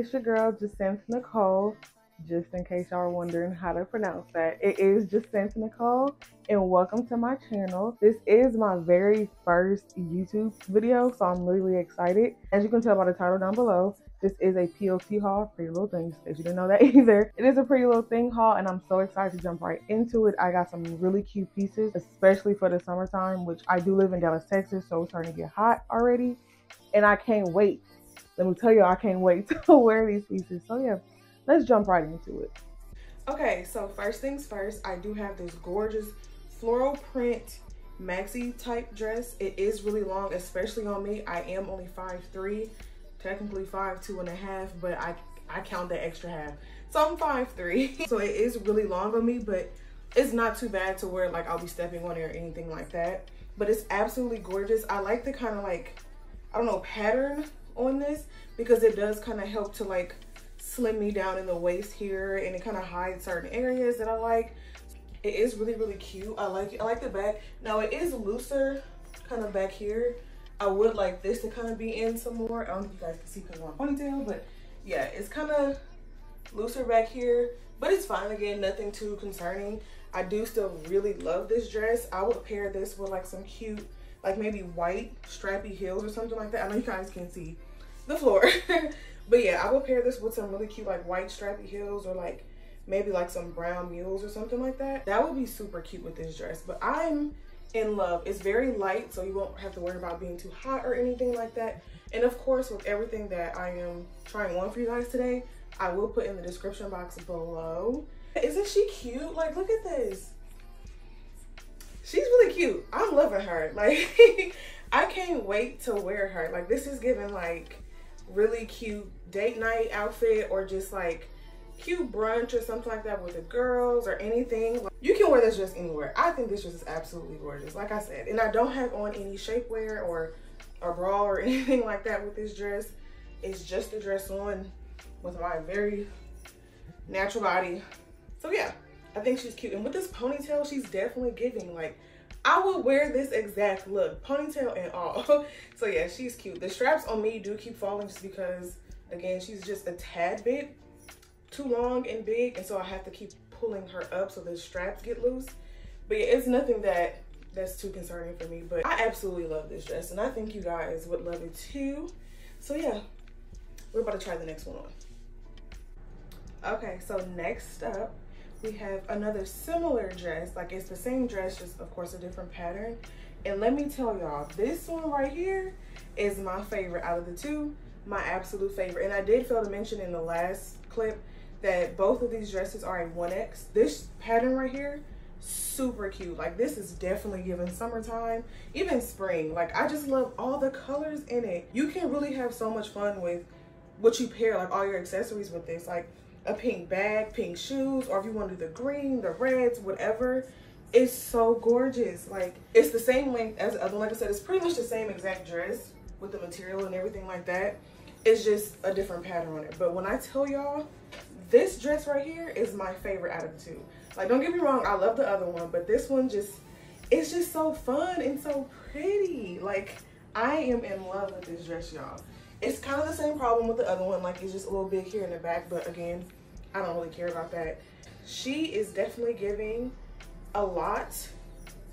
It's your girl, Jacinth Nicole. Just in case y'all are wondering how to pronounce that, it is Jacinth Nicole, and welcome to my channel. This is my very first YouTube video, so I'm really, really excited. As you can tell by the title down below, this is a PLT haul, Pretty Little Things, if you didn't know that either. It is a Pretty Little Thing haul, and I'm so excited to jump right into it. I got some really cute pieces, especially for the summertime, which I do live in Dallas, Texas, so it's starting to get hot already, and I can't wait. Let me tell you, I can't wait to wear these pieces. So yeah, let's jump right into it. Okay, so first things first, I do have this gorgeous floral print maxi type dress. It is really long, especially on me. I am only 5'3", technically five two and a half, but I, I count that extra half. So I'm five three. so it is really long on me, but it's not too bad to wear like I'll be stepping on it or anything like that. But it's absolutely gorgeous. I like the kind of like, I don't know, pattern on this because it does kind of help to like slim me down in the waist here and it kind of hides certain areas that I like. It is really, really cute. I like it. I like the back. Now it is looser kind of back here. I would like this to kind of be in some more. I don't know if you guys can see because I'm ponytail, but yeah, it's kind of looser back here, but it's fine. Again, nothing too concerning. I do still really love this dress. I would pair this with like some cute, like maybe white strappy heels or something like that. I know you guys can see the floor, but yeah, I would pair this with some really cute like white strappy heels or like maybe like some brown mules or something like that. That would be super cute with this dress, but I'm in love. It's very light, so you won't have to worry about being too hot or anything like that. And of course, with everything that I am trying on for you guys today, I will put in the description box below. Isn't she cute? Like, look at this. She's really cute. I'm loving her. Like, I can't wait to wear her. Like, this is giving, like, really cute date night outfit or just, like, cute brunch or something like that with the girls or anything. You can wear this dress anywhere. I think this dress is absolutely gorgeous, like I said. And I don't have on any shapewear or a bra or anything like that with this dress. It's just a dress on with my very natural body. So yeah, I think she's cute. And with this ponytail, she's definitely giving like, I would wear this exact look, ponytail and all. so yeah, she's cute. The straps on me do keep falling just because, again, she's just a tad bit too long and big and so I have to keep pulling her up so the straps get loose. But yeah, it's nothing that that's too concerning for me. But I absolutely love this dress and I think you guys would love it too. So yeah, we're about to try the next one on. Okay, so next up, we have another similar dress. Like it's the same dress, just of course a different pattern. And let me tell y'all, this one right here is my favorite out of the two, my absolute favorite. And I did fail to mention in the last clip that both of these dresses are a 1X. This pattern right here, super cute. Like this is definitely giving summertime, even spring. Like I just love all the colors in it. You can really have so much fun with what you pair, like all your accessories with this. Like a pink bag, pink shoes, or if you want to do the green, the reds, whatever. It's so gorgeous. Like it's the same length as the other. Like I said, it's pretty much the same exact dress with the material and everything like that. It's just a different pattern on it. But when I tell y'all, this dress right here is my favorite out of the two. Like, don't get me wrong, I love the other one, but this one just, it's just so fun and so pretty. Like, I am in love with this dress, y'all. It's kind of the same problem with the other one. Like, it's just a little big here in the back, but again, I don't really care about that. She is definitely giving a lot.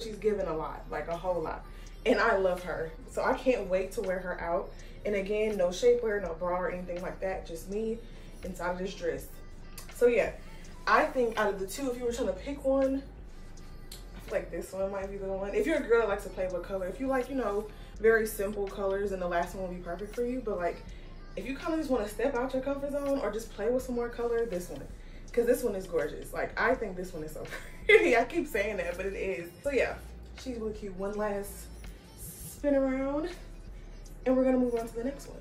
She's giving a lot, like a whole lot. And I love her. So I can't wait to wear her out. And again, no shapewear, no bra or anything like that. Just me inside of this dress. So yeah, I think out of the two, if you were trying to pick one, I feel like this one might be the one. If you're a girl that likes to play with color, if you like, you know, very simple colors, and the last one will be perfect for you. But like, if you kind of just want to step out your comfort zone or just play with some more color, this one. Because this one is gorgeous. Like, I think this one is so pretty. I keep saying that, but it is. So yeah, she's really cute. One last spin around. And we're to move on to the next one.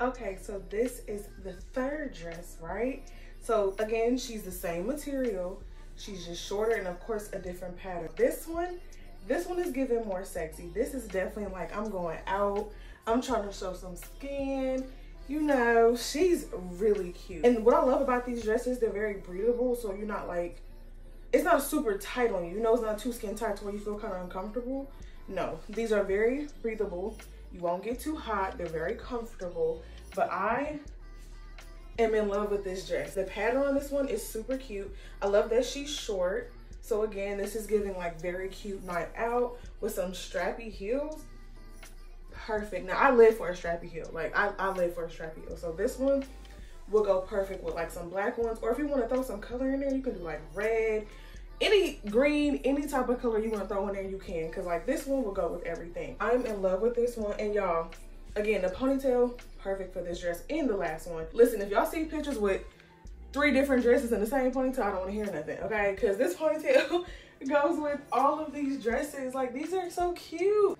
Okay, so this is the third dress, right? So again, she's the same material. She's just shorter and of course a different pattern. This one, this one is giving more sexy. This is definitely like I'm going out. I'm trying to show some skin. You know, she's really cute. And what I love about these dresses, they're very breathable. So you're not like, it's not super tight on you. You know, it's not too skin tight to where you feel kind of uncomfortable. No, these are very breathable. You won't get too hot. They're very comfortable. But I am in love with this dress. The pattern on this one is super cute. I love that she's short. So again, this is giving like very cute night out with some strappy heels. Perfect. Now I live for a strappy heel. Like I, I live for a strappy heel. So this one will go perfect with like some black ones. Or if you want to throw some color in there, you can do like red, any green, any type of color you want to throw in there, you can. Cause like this one will go with everything. I'm in love with this one. And y'all, again, the ponytail, perfect for this dress and the last one. Listen, if y'all see pictures with three different dresses in the same ponytail, I don't want to hear nothing, okay? Because this ponytail goes with all of these dresses. Like, these are so cute.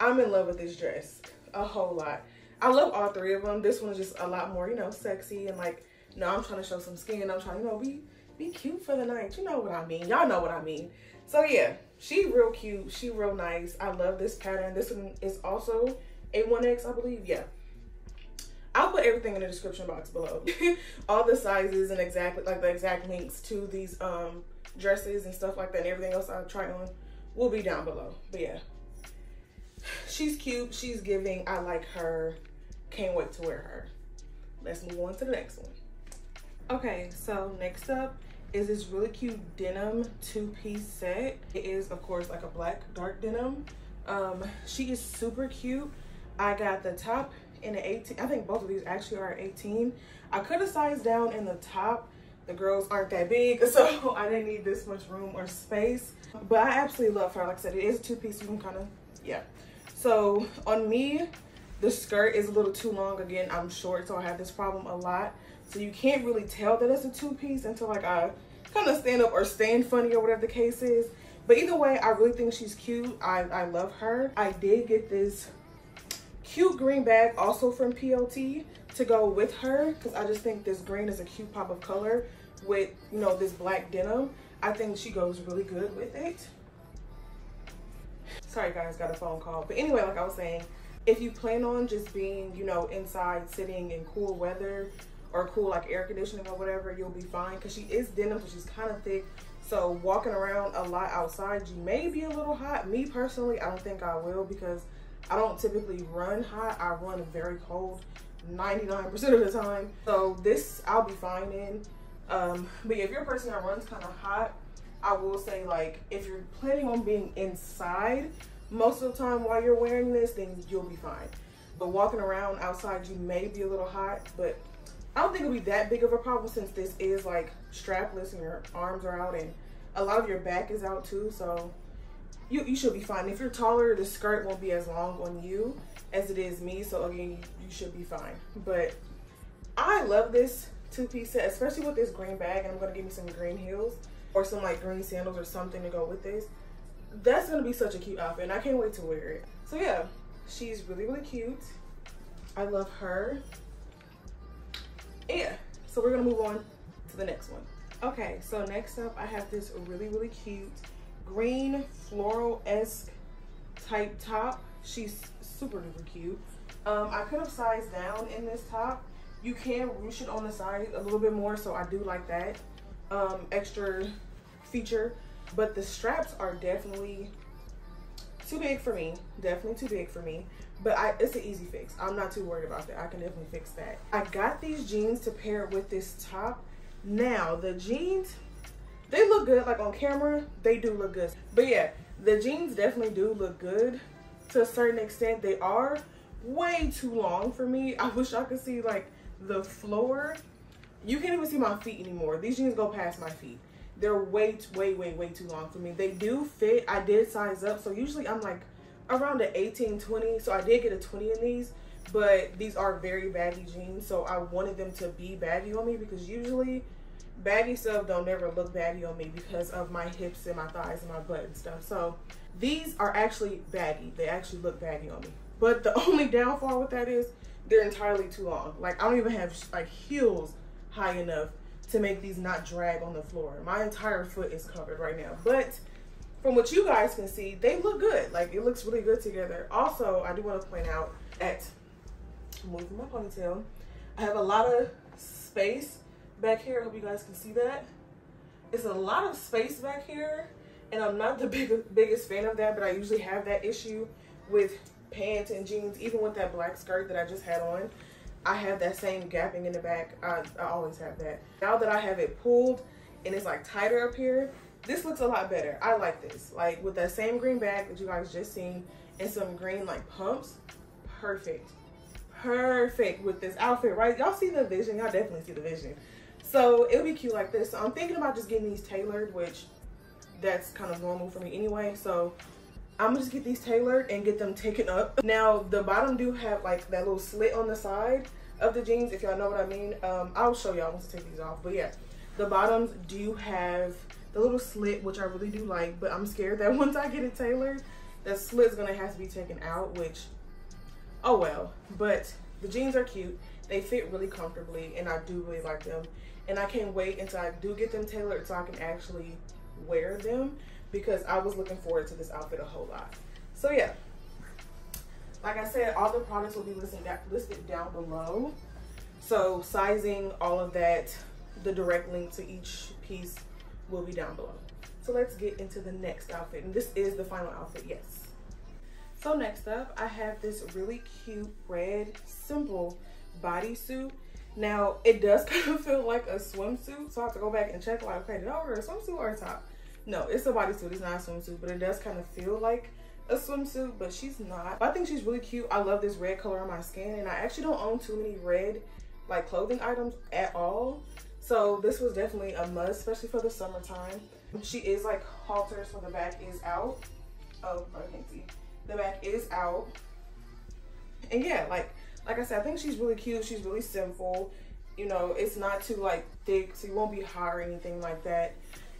I'm in love with this dress a whole lot. I love all three of them. This one's just a lot more, you know, sexy and like, no, I'm trying to show some skin. I'm trying, you know, be be cute for the night. You know what I mean. Y'all know what I mean. So yeah, she real cute. She real nice. I love this pattern. This one is also a 1X, I believe. Yeah. I'll put everything in the description box below. All the sizes and exactly like the exact links to these um dresses and stuff like that and everything else I'll try on will be down below. But yeah. She's cute. She's giving. I like her. Can't wait to wear her. Let's move on to the next one. Okay, so next up is this really cute denim two-piece set. It is, of course, like a black dark denim. Um, she is super cute. I got the top in the 18. I think both of these actually are 18. I could have sized down in the top. The girls aren't that big, so I didn't need this much room or space. But I absolutely love her. Like I said, it is a two-piece. You can kind of, yeah. So on me, the skirt is a little too long. Again, I'm short, so I have this problem a lot. So you can't really tell that it's a two-piece until like I kind of stand up or stand funny or whatever the case is. But either way, I really think she's cute. I, I love her. I did get this cute green bag also from PLT to go with her because I just think this green is a cute pop of color with, you know, this black denim. I think she goes really good with it. Sorry guys, got a phone call. But anyway, like I was saying, if you plan on just being, you know, inside sitting in cool weather or cool like air conditioning or whatever, you'll be fine because she is denim, so she's kind of thick. So walking around a lot outside, you may be a little hot. Me personally, I don't think I will because I don't typically run hot. I run very cold 99% of the time. So this I'll be fine in. Um, but yeah, if you're a person that runs kind of hot, I will say like if you're planning on being inside most of the time while you're wearing this, then you'll be fine. But walking around outside, you may be a little hot, but I don't think it'll be that big of a problem since this is like strapless and your arms are out and a lot of your back is out too. So you, you should be fine. If you're taller, the skirt won't be as long on you as it is me. So again, you, should be fine. But I love this two-piece set, especially with this green bag. And I'm gonna give me some green heels or some like green sandals or something to go with this. That's gonna be such a cute outfit and I can't wait to wear it. So yeah, she's really, really cute. I love her. Yeah, so we're gonna move on to the next one. Okay, so next up I have this really, really cute green floral-esque type top. She's super duper cute. Um, I could have sized down in this top. You can ruche it on the side a little bit more, so I do like that um, extra feature. But the straps are definitely too big for me. Definitely too big for me. But I, it's an easy fix. I'm not too worried about that. I can definitely fix that. I got these jeans to pair with this top. Now, the jeans, they look good. Like on camera, they do look good. But yeah, the jeans definitely do look good to a certain extent. They are way too long for me. I wish I could see like the floor. You can't even see my feet anymore. These jeans go past my feet. They're way, way, way, way too long for me. They do fit. I did size up. So usually I'm like around the 18, 20. So I did get a 20 in these. But these are very baggy jeans. So I wanted them to be baggy on me because usually baggy stuff don't ever look baggy on me because of my hips and my thighs and my butt and stuff. So these are actually baggy. They actually look baggy on me. But the only downfall with that is they're entirely too long. Like I don't even have like heels high enough to make these not drag on the floor. My entire foot is covered right now. But from what you guys can see, they look good. Like it looks really good together. Also, I do want to point out at moving my ponytail, I have a lot of space back here. I hope you guys can see that. It's a lot of space back here. And I'm not the big, biggest fan of that, but I usually have that issue with pants and jeans, even with that black skirt that I just had on. I have that same gapping in the back. I, I always have that. Now that I have it pulled and it's like tighter up here, this looks a lot better. I like this. Like with that same green bag that you guys just seen and some green like pumps, perfect. Perfect with this outfit, right? Y'all see the vision? Y'all definitely see the vision. So it'll be cute like this. So I'm thinking about just getting these tailored, which that's kind of normal for me anyway. So I'm gonna just get these tailored and get them taken up. Now the bottom do have like that little slit on the side of the jeans, if y'all know what I mean. Um, I'll show y'all once I take these off. But yeah, the bottoms do have the little slit, which I really do like, but I'm scared that once I get it tailored, the slit's gonna have to be taken out, which, oh well. But the jeans are cute. They fit really comfortably and I do really like them. And I can't wait until I do get them tailored so I can actually wear them because I was looking forward to this outfit a whole lot. So yeah, like I said, all the products will be listed, listed down below. So sizing, all of that, the direct link to each piece will be down below. So let's get into the next outfit. And this is the final outfit, yes. So next up, I have this really cute red, simple bodysuit. Now, it does kind of feel like a swimsuit, so I have to go back and check like, okay, did I order a swimsuit or a top? No, it's a bodysuit, it's not a swimsuit, but it does kind of feel like a swimsuit, but she's not. I think she's really cute. I love this red color on my skin, and I actually don't own too many red like clothing items at all. So this was definitely a must, especially for the summertime. She is like halter, so the back is out. Oh, I can't see. The back is out. And yeah, like like I said, I think she's really cute. She's really simple. You know, it's not too like thick, so you won't be hot or anything like that.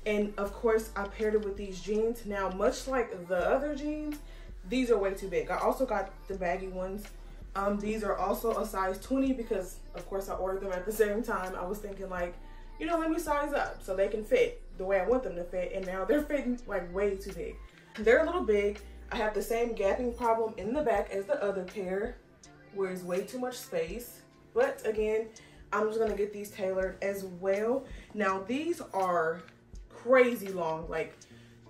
And of course, I paired it with these jeans. Now, much like the other jeans, these are way too big. I also got the baggy ones. Um, these are also a size 20 because, of course, I ordered them at the same time. I was thinking like, you know, let me size up so they can fit the way I want them to fit. And now they're fitting like way too big. They're a little big. I have the same gapping problem in the back as the other pair where it's way too much space. But again, I'm just gonna get these tailored as well. Now these are crazy long, like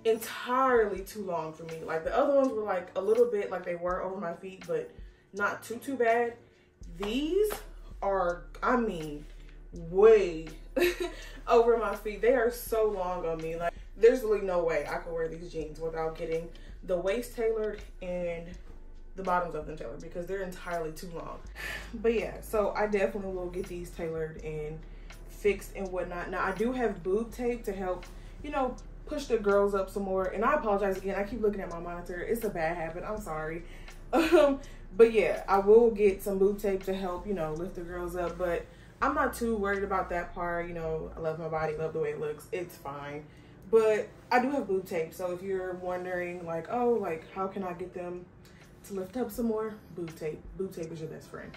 entirely too long for me. Like the other ones were like a little bit like they were over my feet, but not too, too bad. These are, I mean, way over my feet. They are so long on me. Like there's really no way I could wear these jeans without getting the waist tailored and the bottoms of them tailored because they're entirely too long. But yeah, so I definitely will get these tailored and fixed and whatnot. Now I do have boob tape to help you know, push the girls up some more. And I apologize again. I keep looking at my monitor. It's a bad habit. I'm sorry. Um, but yeah, I will get some boob tape to help, you know, lift the girls up. But I'm not too worried about that part. You know, I love my body, love the way it looks. It's fine. But I do have boob tape. So if you're wondering, like, oh, like, how can I get them to lift up some more? Boob tape. Boob tape is your best friend.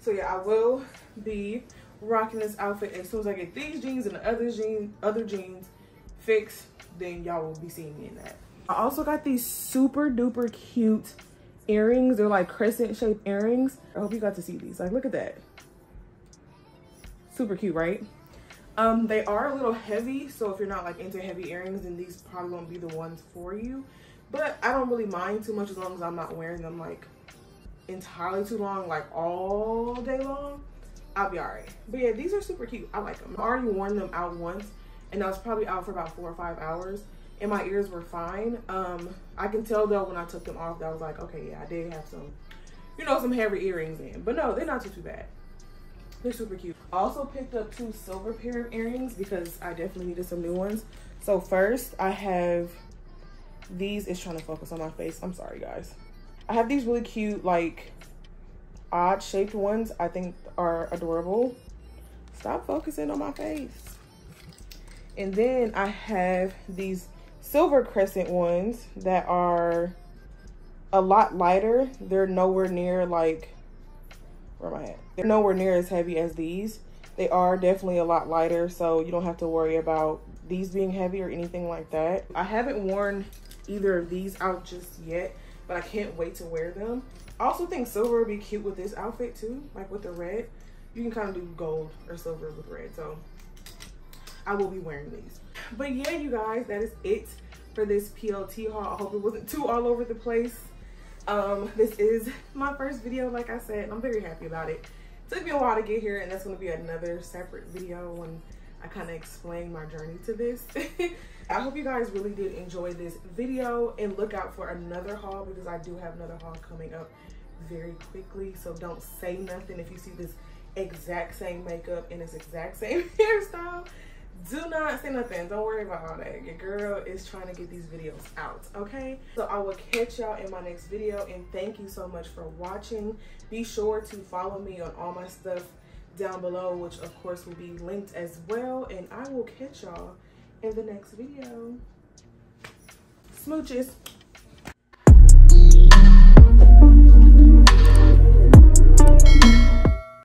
So yeah, I will be rocking this outfit as soon as I get these jeans and the other jeans, other jeans fixed, then y'all will be seeing me in that. I also got these super duper cute earrings. They're like crescent shaped earrings. I hope you got to see these. Like, look at that. Super cute, right? Um, they are a little heavy, so if you're not like into heavy earrings, then these probably won't be the ones for you. But I don't really mind too much as long as I'm not wearing them like entirely too long, like all day long. I'll be alright. But yeah, these are super cute. I like them. I already worn them out once and I was probably out for about four or five hours and my ears were fine. Um, I can tell though when I took them off that I was like, okay, yeah, I did have some, you know, some heavy earrings in. But no, they're not too, too bad. They're super cute. Also picked up two silver pair of earrings because I definitely needed some new ones. So first I have these, is trying to focus on my face. I'm sorry guys. I have these really cute, like odd shaped ones I think are adorable. Stop focusing on my face. And then I have these silver crescent ones that are a lot lighter. They're nowhere near like, where am I at? They're nowhere near as heavy as these. They are definitely a lot lighter, so you don't have to worry about these being heavy or anything like that. I haven't worn either of these out just yet, but I can't wait to wear them. I also think silver would be cute with this outfit too, like with the red. You can kind of do gold or silver with red, so I will be wearing these. But yeah, you guys, that is it for this PLT haul. I hope it wasn't too all over the place. Um, this is my first video, like I said, I'm very happy about it. took me a while to get here and that's going to be another separate video when I kind of explain my journey to this. I hope you guys really did enjoy this video and look out for another haul because I do have another haul coming up very quickly. So don't say nothing if you see this exact same makeup and this exact same hairstyle. Do not say nothing. Don't worry about all that. Your girl is trying to get these videos out, okay? So I will catch y'all in my next video and thank you so much for watching. Be sure to follow me on all my stuff down below, which of course will be linked as well. And I will catch y'all in the next video. Smooches.